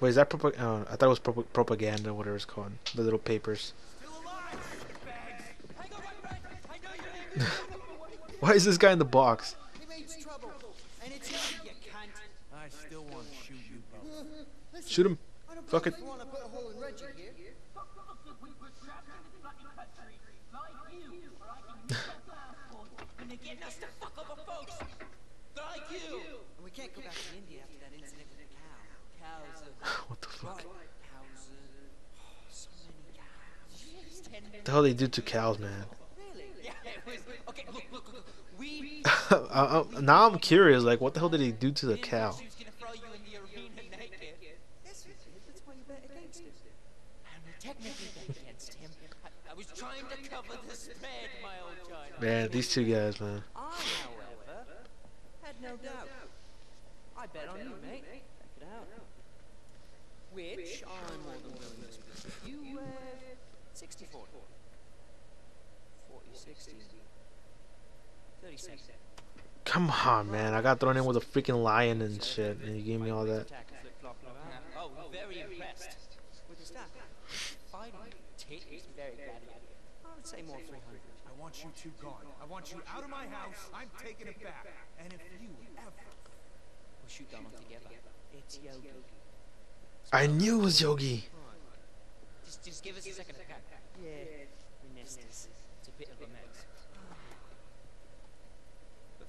Wait, is that propa- oh, I thought it was pro- propaganda, whatever it's called. The little papers. Why is this guy in the box? He means trouble. And it's you, you cunt. I to shoot you both. Shoot him. Fuck it. What the fuck? Minutes. the hell they do to cows, man? Now I'm curious. Like, what the hell did he do to the cow? Man, these two guys, man. I, however, had no doubt. I bet on you, mate. Check it out. Which I'm more than willing to split with you, uh, 60 40. 40 60. 37. Come on, man. I got thrown in with a freaking lion and shit, and you gave me all that. Attack and flip-flopping around. Oh, very impressed. With the staff. Fighting titties, very gladiator. I would say more 300. I want you two gone. I want you out of my house. I'm taking it back. And if you ever We'll shoot them all together. It's Yogi. I knew it was Yogi. Just, just give us a second. Yeah, we missed us. It's a bit of a mess.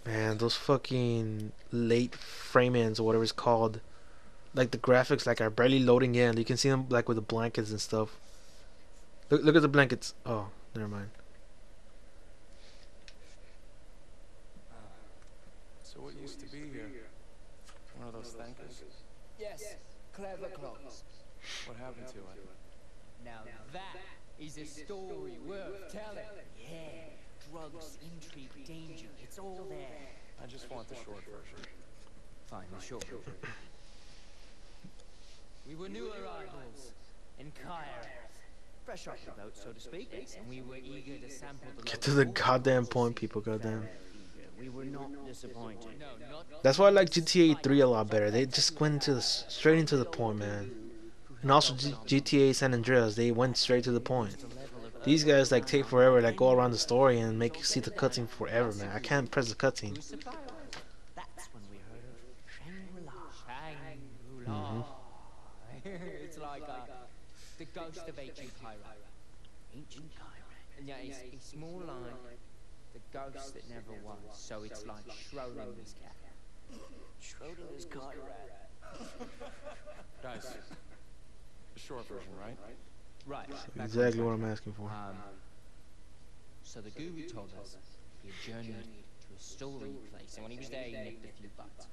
Man, those fucking late frame-ins or whatever it's called. Like the graphics, like are barely loading in. You can see them like with the blankets and stuff. Look, look at the blankets. Oh, never mind. So what used to be here? One of those thangkas? Yes, clever clothes. What happened to it? Now that is a story worth telling. Yeah, drugs, intrigue, danger, it's all there. I just want the short version. Fine, the short version. we were new arrivals in Kyrat. Fresh off the boat, so to speak. and we were eager to sample the Get to the goddamn point, people. Goddamn. We were not disappointed. That's why I like GTA 3 a lot better. They just went to the straight into the point, man. And also G- GTA San Andreas, they went straight to the point. These guys like take forever, like go around the story and make you see the cutscene forever, man. I can't press the cutscene. Crucified. That's when we heard of Shangri-La. Shangri-La. it's like uh, the ghost of ancient Kyrat. Ancient Kyrat. And yeah, it's, it's more like the ghost that never was. So it's like Schrodinger's cat. Schrodinger's Kyrat. Guys, the short version, right? Right. back Exactly what. I'm asking for. Um, so the guru told us he had journeyed to a story place, and when he was there, he nicked a few butts.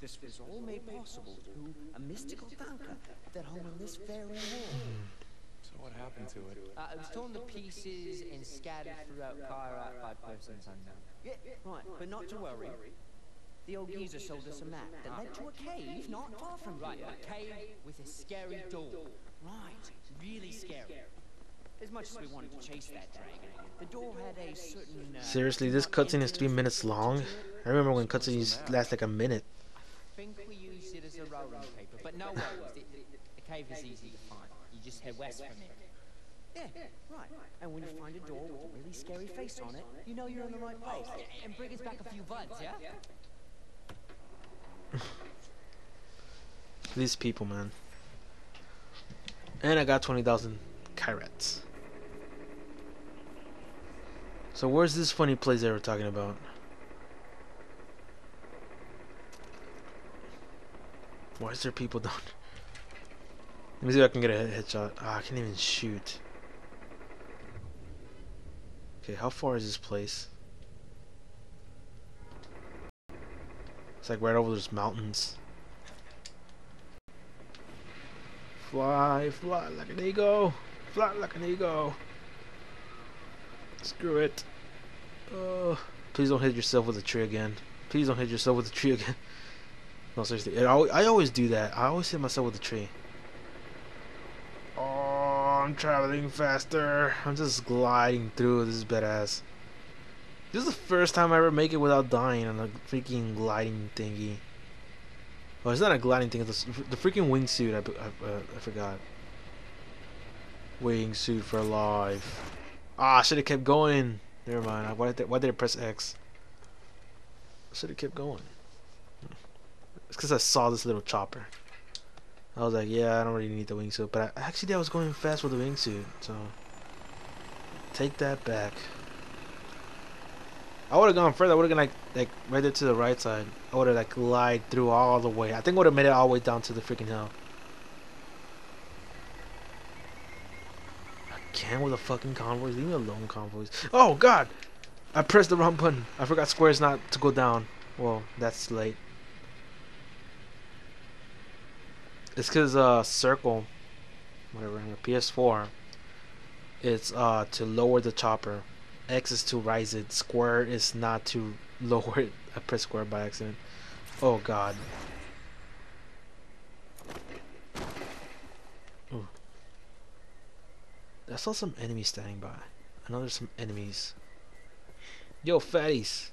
This was all made possible through a mystical thangka that hung in this very wall. So what happened to it? Uh, it was torn to pieces and scattered throughout Kyrat by persons unknown. Yeah, right, but not to worry. The old geezer showed us a map that led to a cave not far from Right, here. a cave with a scary door. Right. Really scary. As much as we wanted to chase that dragon, the door had a certain. Uh, Seriously, this cutscene is three minutes long. I remember when cutscenes last like a minute. I think we used it as a rolling paper, but no worries. The, the, the cave is easy to find. You just head west from it. Yeah, right. And when you find a door with a really scary face on it, you know you're in the right place. And bring us back a few buds, yeah? These people, man. And I got 20,000 carats. So where's this funny place they were talking about? Why is there people down? Let me see if I can get a headshot. Ah, I can't even shoot. Okay, how far is this place? It's like right over those mountains. Fly, fly like an eagle. Fly like an eagle. Screw it. Oh, please don't hit yourself with a tree again. Please don't hit yourself with a tree again. No, seriously. I, I always do that. I always hit myself with a tree. Oh, I'm traveling faster. I'm just gliding through. This is badass. This is the first time I ever make it without dying on a freaking gliding thingy. Oh, it's not a gliding thing. It's the, the freaking wingsuit. I, I, uh, I forgot. Wingsuit for life. Ah, I should have kept going. Never mind. Why did, I, why did I press X? Should have kept going. It's because I saw this little chopper. I was like, yeah, I don't really need the wingsuit. But I, actually, I was going fast with the wingsuit. So, take that back. I would have gone further. I would have gone like, like right there to the right side. I would have like glide through all the way. I think I would have made it all the way down to the freaking hill. Again with the fucking convoys. Leave me alone, convoys. Oh god! I pressed the wrong button. I forgot squares not to go down. Well, that's late. It's because uh circle, whatever, on a PS4. It's uh to lower the chopper. X is to rise it. Square is not to lower it. I pressed square by accident. Oh god. Ooh. I saw some enemies standing by. I know there's some enemies. Yo, fatties.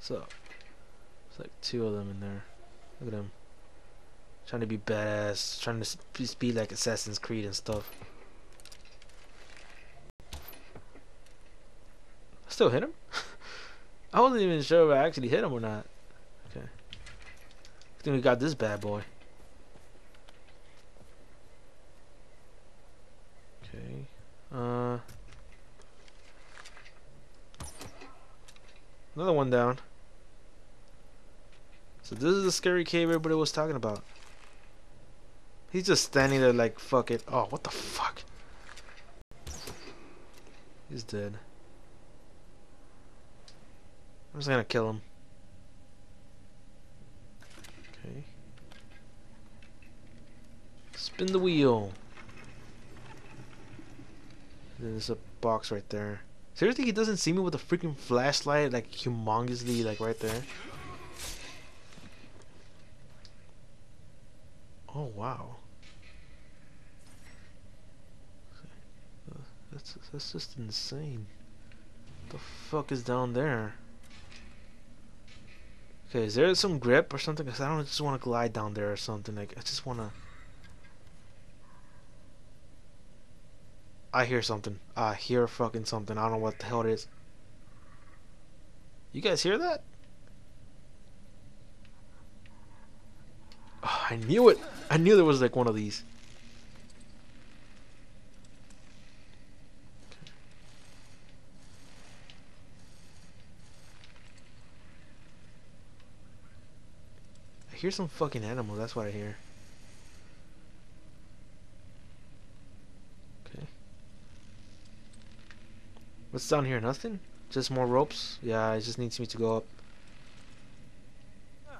So, it's like two of them in there. Look at them. Trying to be badass. Trying to be like Assassin's Creed and stuff. I still hit him? I wasn't even sure if I actually hit him or not. Okay. I think we got this bad boy. Okay. Uh. Another one down. So this is the scary cave everybody was talking about. He's just standing there like, fuck it. Oh, what the fuck? He's dead. I'm just gonna kill him. Okay. Spin the wheel. There's a box right there. Seriously, he doesn't see me with a freaking flashlight, like humongously, like right there. Oh wow. That's that's just insane. What the fuck is down there? Okay, is there some grip or something? Cause I don't just want to glide down there or something. Like I just want to. I hear something. I hear fucking something. I don't know what the hell it is. You guys hear that? Oh, I knew it. I knew there was like one of these. Hear some fucking animal, that's what I hear. Okay. What's down here? Nothing? Just more ropes? Yeah, it just needs me to go up.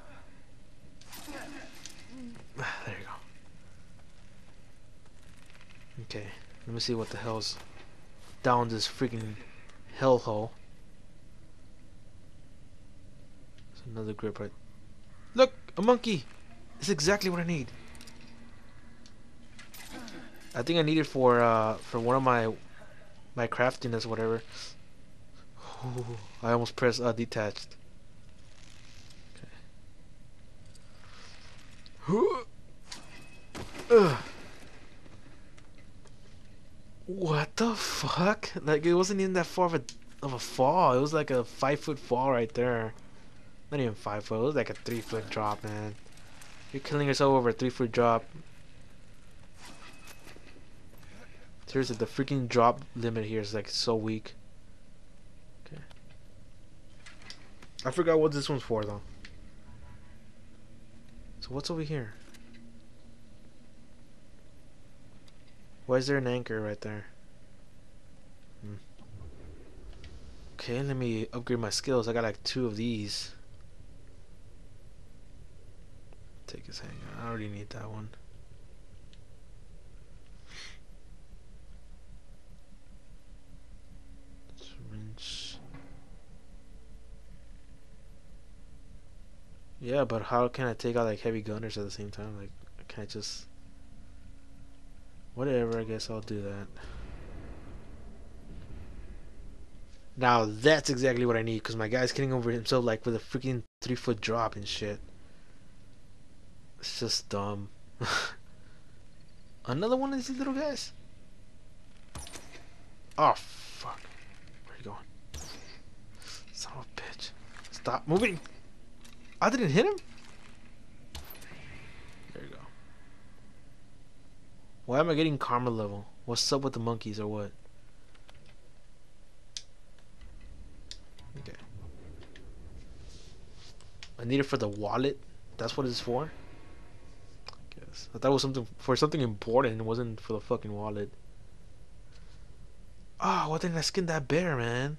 there you go. Okay, let me see what the hell's down this freaking hellhole. There's another grip right. A monkey! It's exactly what I need. I think I need it for uh for one of my my craftiness whatever. Ooh, I almost pressed uh, detached. Okay. What the fuck? Like it wasn't even that far of a of a fall. It was like a five foot fall right there. Not even five foot. It was like a three foot drop, man. You're killing yourself over a three foot drop. Seriously, the freaking drop limit here is like so weak. Okay. I forgot what this one's for though. So what's over here? Why is there an anchor right there? Hmm. Okay, let me upgrade my skills. I got like two of these. Take his hanger. I already need that one. Syringe. Yeah, but how can I take out like heavy gunners at the same time? Like, I can I just... Whatever, I guess I'll do that. Now that's exactly what I need, because my guy's getting over himself like with a freaking three foot drop and shit. It's just dumb. Another one of these little guys? Oh, fuck. Where are you going? Son of a bitch. Stop moving! I didn't hit him? There you go. Why am I getting karma level? What's up with the monkeys or what? Okay. I need it for the wallet. That's what it's for? Guess. I thought it was something for something important. It wasn't for the fucking wallet. Oh, why didn't I skin that bear, man?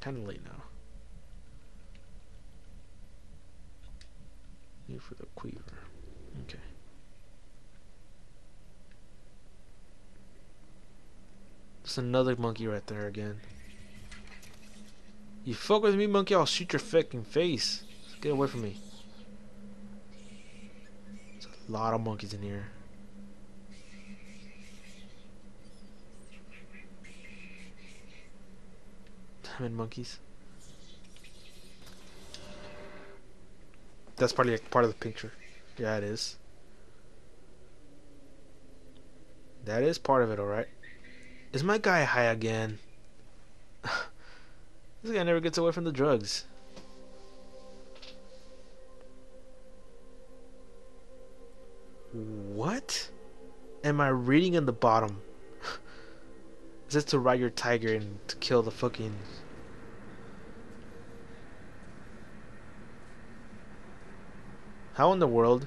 Kind of late now. Need for the quiver. Okay. There's another monkey right there again. You fuck with me, monkey, I'll shoot your fucking face. Get away from me. A lot of monkeys in here. It, monkeys. That's probably part of the picture. Yeah, it is. That is part of it, alright. Is my guy high again? this guy never gets away from the drugs. Am I reading in the bottom? Is this to ride your tiger and to kill the fucking... How in the world?